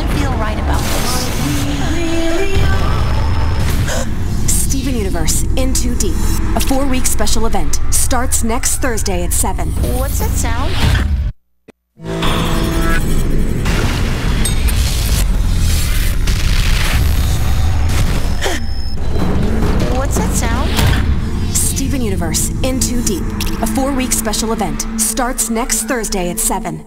doesn't feel right about this. Steven Universe, in Too Deep. A four-week special event. Starts next Thursday at 7. What's that sound? What's that sound? Steven Universe, in Too Deep. A four-week special event. Starts next Thursday at 7.